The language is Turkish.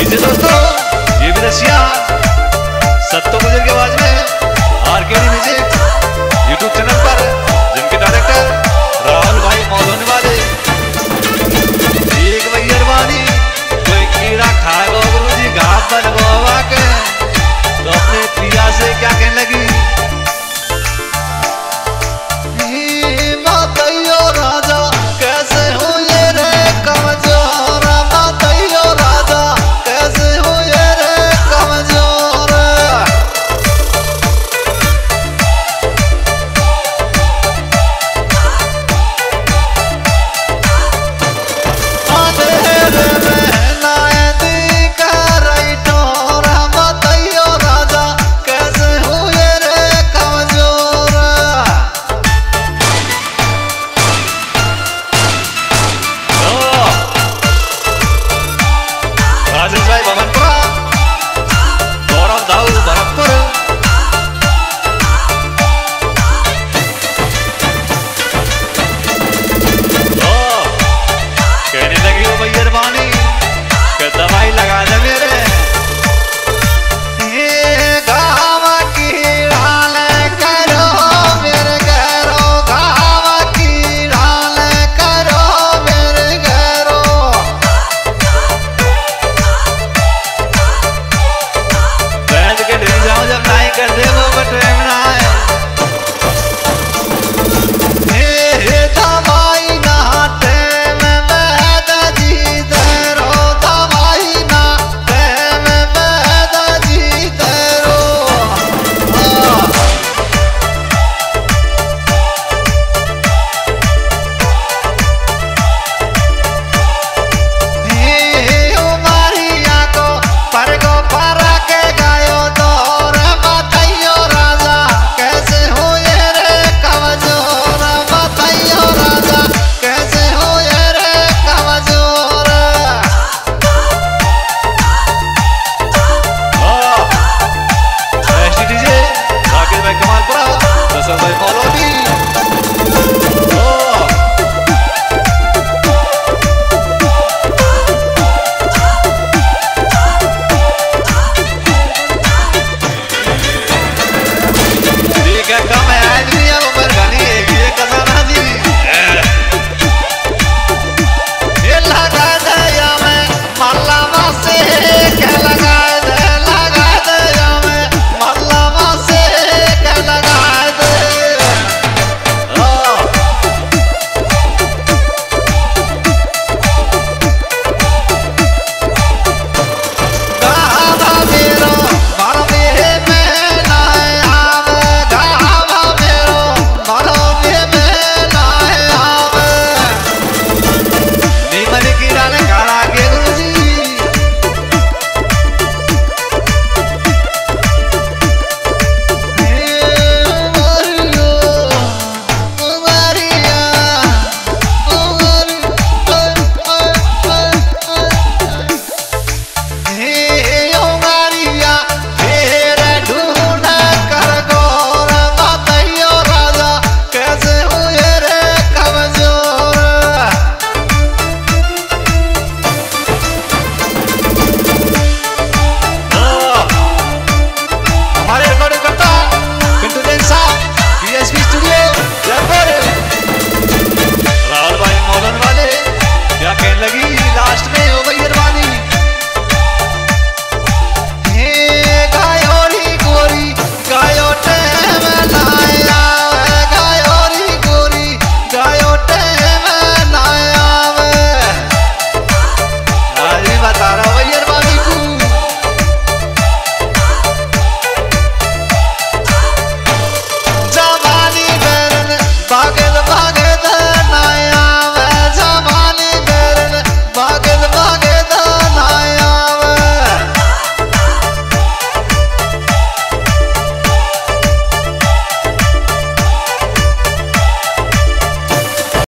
Haydi dosto, cebine siyah.